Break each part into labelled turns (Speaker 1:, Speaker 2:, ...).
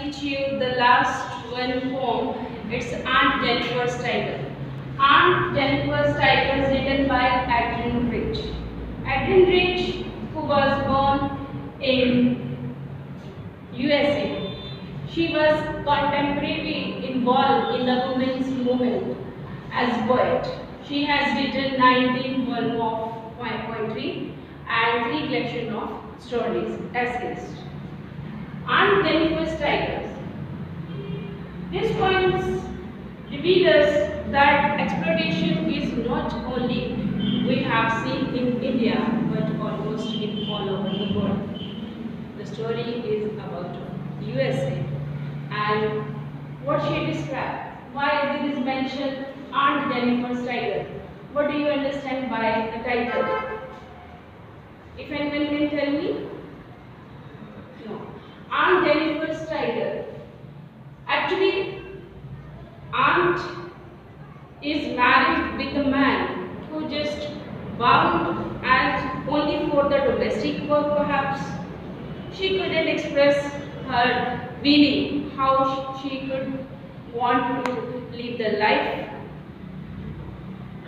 Speaker 1: teach you the last one poem. It's Aunt Jennifer's Tiger. Aunt Jennifer's Tiger is written by Adrienne Rich. Adrienne Rich, who was born in USA. She was contemporarily involved in the women's movement as poet. She has written 19 volumes of poetry and three collection of stories, essays. Aunt Jennifer's Tigers. This poems reveal us that exploitation is not only we have seen in India but almost in all over the world. The story is about USA and what she described. Why this is mentioned Aunt Jennifer's tiger. What do you understand by a tiger? If anyone can tell me? No. Aunt Jennifer's tiger. Actually, Aunt is married with a man who just bound and only for the domestic work perhaps. She couldn't express her feeling how she could want to live the life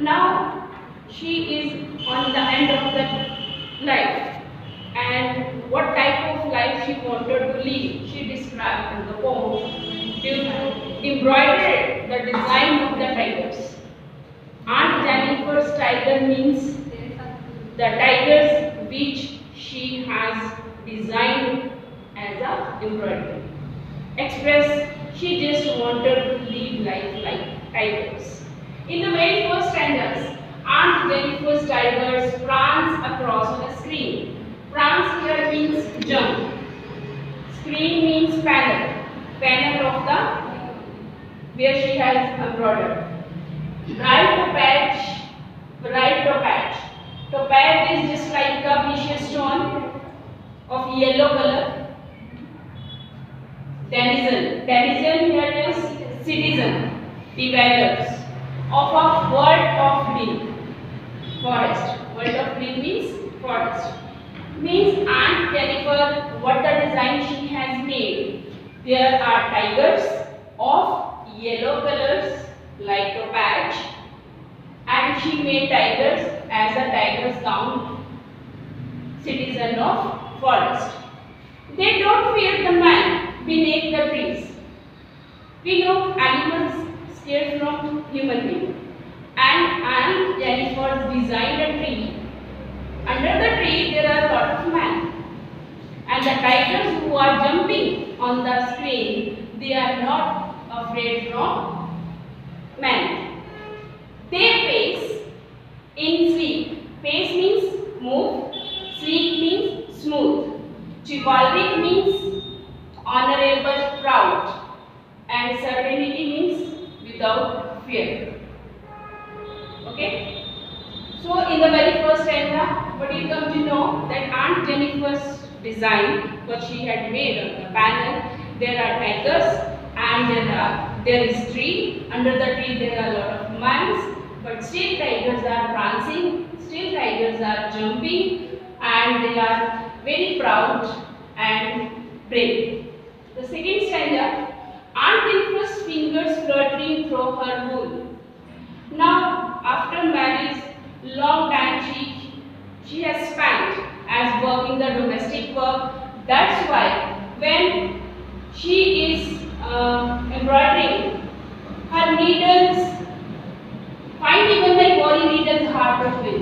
Speaker 1: now she is on the end of the life and what type of life she wanted to live she described in the poem to embroider the design of the tigers. Aunt Jennifer's tiger means the tigers which she has designed as a embroidery. Express she just wanted to live life like tigers. In the very first stanzas, Aunt Jennifer's tigers prance across on a screen. Prance here means jump. Screen means panel. Panel of the where she has embroidered. Bright topaz, bright topaz. Topaz is just like a precious stone of yellow color. Denizen. Denizen here is dwellers of a world of green. Forest. World of green means forest. Means Aunt Jennifer, what the design she has made. There are tigers of yellow colors like a patch and she made tigers as a tiger's gown citizen of forest. They don't fear the man beneath the trees. We know animals scared from human being. And Aunt Jennifer designed a tree. Under the tree there are a lot of men. And the tigers who are jumping on the screen, they are not afraid from men. They pace in sleep. Pace means move. Sleep means smooth. Chivalric means honorable, proud. And serenity means without fear. Okay? So in the very first stanza, what you come to know that Aunt Jennifer's design, what she had made on the panel, there are tigers and there are there is tree. Under the tree there are a lot of mans, but still tigers are prancing, still tigers are jumping and they are very proud and brave. The second stanza Aunt fingers fluttering through her wool. Now, after marriage, long time she, she has spent as working the domestic work. That's why when she is uh, embroidering, her needles find even the embroidery needles hard to.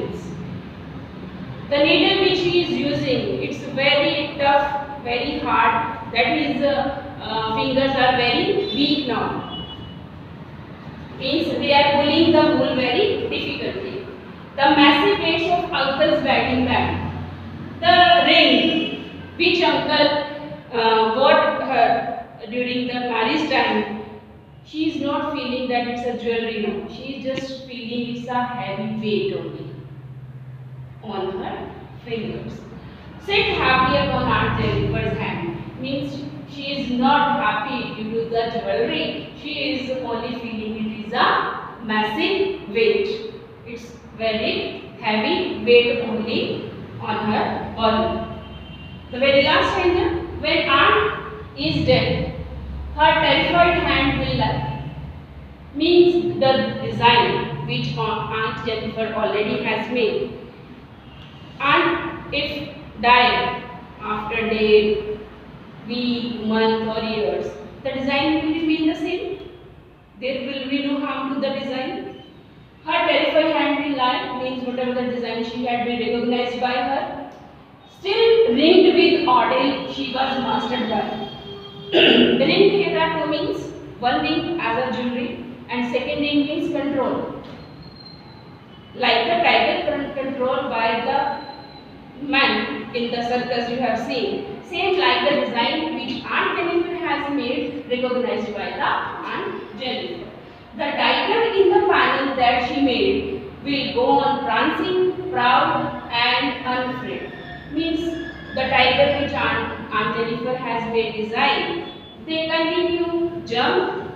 Speaker 1: The needle which she is using, it's very tough, very hard. That is uh, uh, fingers are very weak now. Means they are pulling the wool very difficultly. The massive weights of uncle's wedding band. The ring which uncle uh, bought her during the marriage time. She is not feeling that it's a jewelry now. She is just feeling it's a heavy weight only on her fingers. Sit happy upon Aunt Jennifer's hand means she is not happy due to the jewelry. She is only feeling is a massive weight. It's very heavy weight only on her body. The very last stanza, when aunt is dead, her terrified hand will lie. Means the design which Aunt Jennifer already has made. And if die after day, week, month or years, the design will remain the same. There will be no harm to the design. Her terrified hand will lie means whatever the design she had been recognized by her. Still ringed with ordeal she was mastered by. ringed here are two means. One ring as a jewelry and second ring means control. Like the tiger controlled by the man in the circus you have seen. Same like the design which Aunt Jennifer has made recognized by the Aunt she made will go on prancing, proud and unafraid. Means the tiger which Aunt, Aunt Jennifer has made design. They continue jump,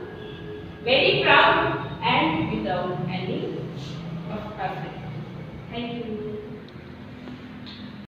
Speaker 1: very proud and without any of Thank you.